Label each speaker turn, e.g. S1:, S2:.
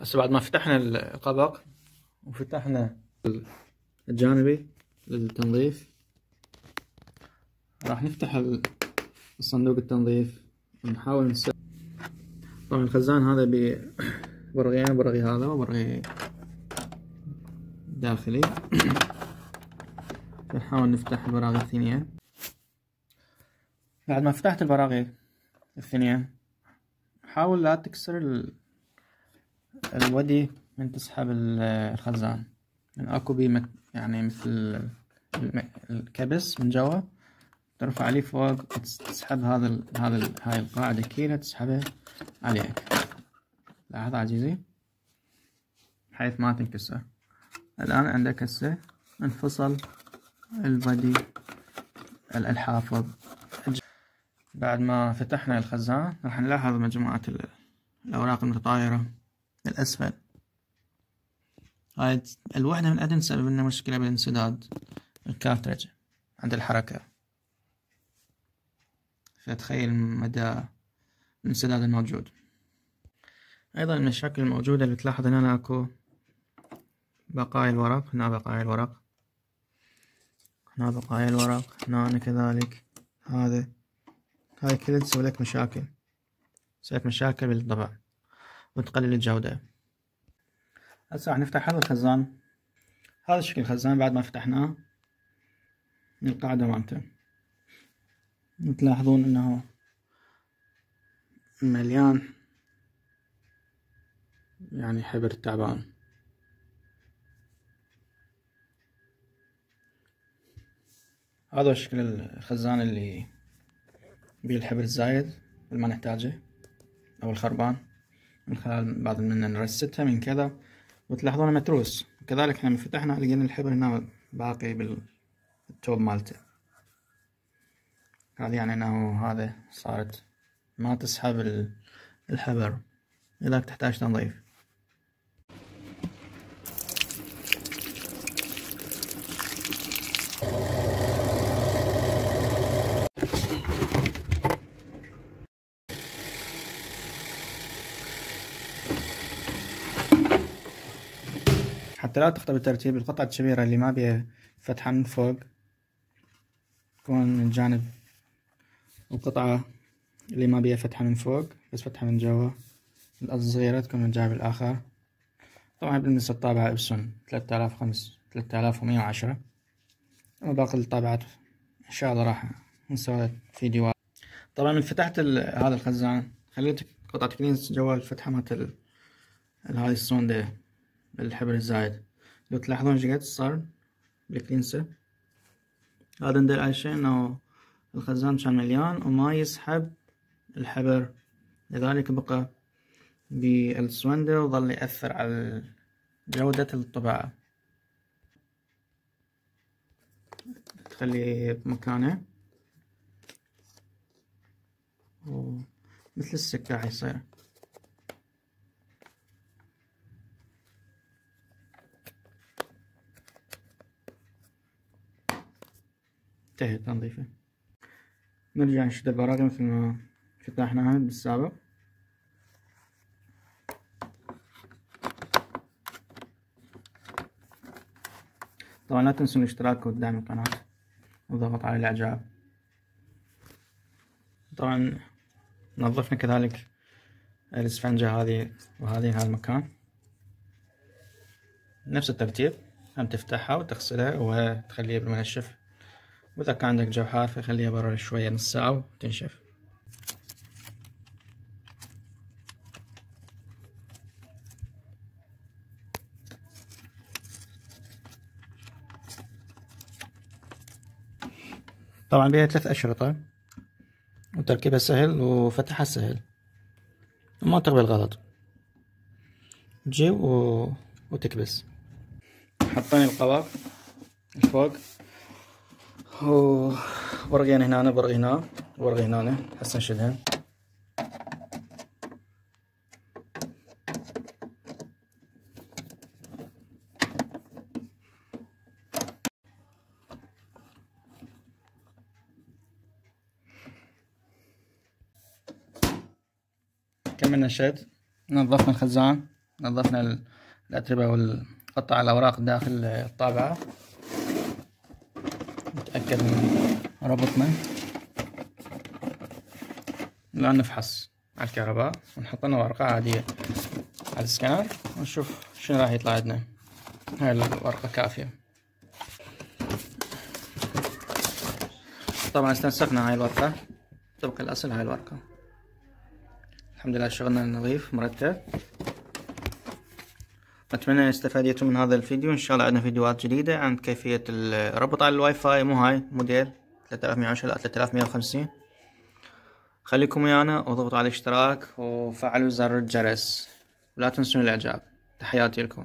S1: هسه بعد ما فتحنا القبق وفتحنا الجانبي للتنظيف راح نفتح الصندوق التنظيف ونحاول نسوي. طبعا الخزان هذا ببرغيين برغي هذا وبرغي داخلي. نحاول نفتح البراغي الثانية بعد ما فتحت البراغي الثانية حاول لا تكسر الودي من تسحب الخزان. من أكو بي يعني مثل الكبس من جوا ترفع عليه فوق وتسحب هذا هذا هاي القاعدة كيلة تسحبها عليك. لاحظ عزيزي بحيث ما تنكسر. الآن عندك هسه انفصل البادي الحافظ. بعد ما فتحنا الخزان راح نلاحظ مجموعة الأوراق المتطايرة. للأسفل هاي الوحدة من أدنى سبب لنا مشكلة بالانسداد الكارترج عند الحركة. فتخيل مدى الانسداد الموجود. أيضا المشاكل الموجودة اللي تلاحظ هنا أكو بقايا الورق هنا بقايا الورق. هنا بقايا الورق هنا كذلك. هذا هاي كلها تسوي لك مشاكل. تسوي لك مشاكل بالطبع. وتقلل الجودة. هسه راح نفتح هذا الخزان. هذا شكل الخزان بعد ما فتحناه. القاعدة مالته. تلاحظون إنه مليان يعني حبر تعبان. هذا شكل الخزان اللي بيه الحبر الزايد اللي ما نحتاجه أو الخربان. من خلال بعض منا نرستها من كذا. وتلاحظونه متروس. كذلك إحنا فتحنا لقينا الحبر هنا باقي بالتوب مالته. هذا يعني إنه هذا صارت ما تسحب الحبر. لذلك تحتاج تنظيف. حتى لا تخطئ بالترتيب القطعة الكبيرة اللي ما بيها فتحة من فوق تكون من جانب القطعة اللي ما بيها فتحة من فوق بس فتحة من جوا. الصغيرة تكون من الجانب الآخر. طبعا بالنسبة للطابعة إبسون ثلاثة آلاف خمس ثلاثة آلاف ومية وعشرة. أما باقي الطابعات إن شاء الله راح نسوي فيديو طبعا من فتحت هذا الخزان خليت قطعة كلينز جوا الفتحة مالت هاي السوندا بالحبر الزايد. لو تلاحظون شقد صار؟ بالكلينسة هذا ندير على شيء إنه الخزان كان مليان وما يسحب الحبر. لذلك بقى بالسوندة وظل يأثر على جودة الطباعة. تخليه بمكانه. مثل السكاح يصير. انتهت تنظيفه. نرجع نشد البراغي مثل ما فتحناها بالسابق. طبعا لا تنسوا الاشتراك ودعم القناة والضغط على الإعجاب. طبعا نظفنا كذلك الإسفنجة هذه وهذه هذا المكان. نفس الترتيب هم تفتحها وتغسلها وتخليها بالمنشف. وإذا كان عندك جو حار فخليها برا شوية نص ساعة وتنشف. طبعا بيها ثلاث أشرطة. وتركيبها سهل وفتحها سهل. وما تقبل غلط تجي و... وتكبس. حطينا القواب الفوق. ورقين هنا برغي هنا ورقي هنا. هسه نشدهن كملنا الشد نظفنا الخزان نظفنا الأتربة والقطع الأوراق داخل الطابعة. من؟ ربطنا الآن نفحص على الكهرباء ونحط لنا ورقة عادية على السكانر ونشوف شنو راح يطلع عندنا. هاي الورقة كافية. طبعا استنسخنا هاي الورقة. طبق الأصل هاي الورقة. الحمد لله شغلنا نظيف مرتب. أتمنى استفادتم من هذا الفيديو. إن شاء الله عندنا فيديوهات جديدة عن كيفية الربط على الواي فاي مو هاي موديل 3110 لا 3150 خليكم ويانا واضغطوا على الاشتراك وفعلوا زر الجرس. ولا تنسون الإعجاب. تحياتي لكم.